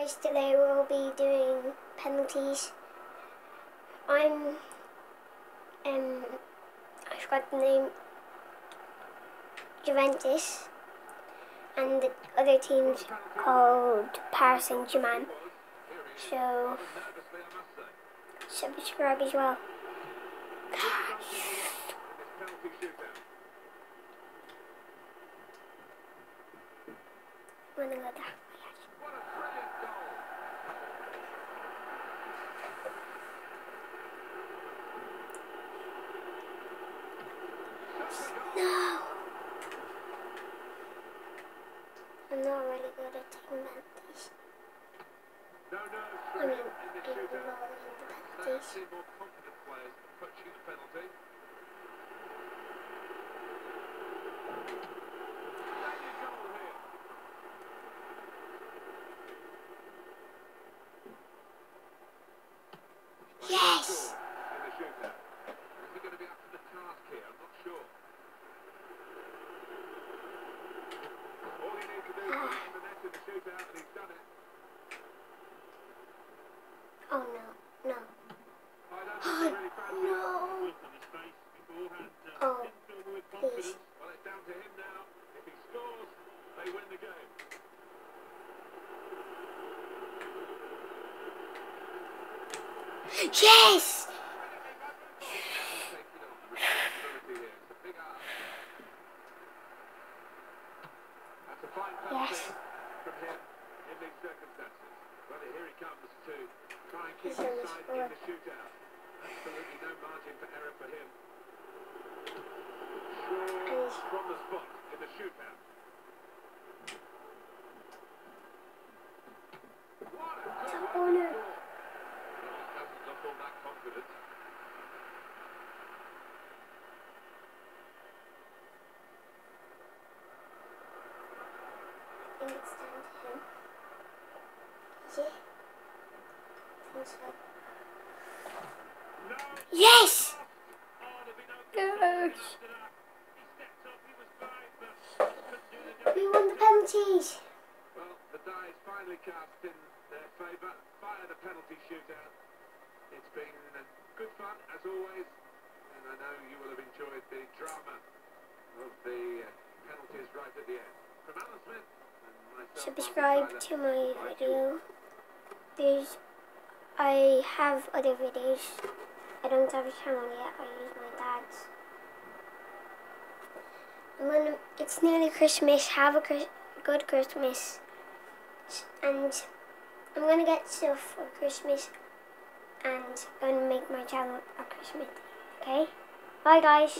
guys, today we'll be doing penalties. I'm, um, I forgot the name, Juventus, and the other team's called Paris Saint-Germain. So, subscribe as well. Wanna No. I'm not really good at taking penalties. I mean, even rolling the penalties. Yes! Oh no, no. Oh, no. Oh, please. Well, it's down to him now. If he scores, they win the game. Yes! Yes. penalty from him in these circumstances. Well, here he comes to try and keep He's on his the side in the shootout. Absolutely no margin for error for him. From the spot in the shootout. What a Top corner. Look all that confident. I think it's down to him. Yeah. I think so. No. Yes! Oh, there'd be no Yes! after that. He stepped up, he was fine, but couldn't do the job. We won the penalties. Well, the die is finally cast in their favour via the penalty shootout. It's been uh, good fun, as always, and I know you will have enjoyed the drama of the uh, penalties right at the end. From Alan Smith and myself, Subscribe to my video. There's, I have other videos. I don't have a channel yet. I use my dad's. I'm gonna, it's nearly Christmas. Have a Chris, good Christmas. And I'm gonna get stuff for Christmas and gonna make my channel a Christmas. Okay? Bye guys.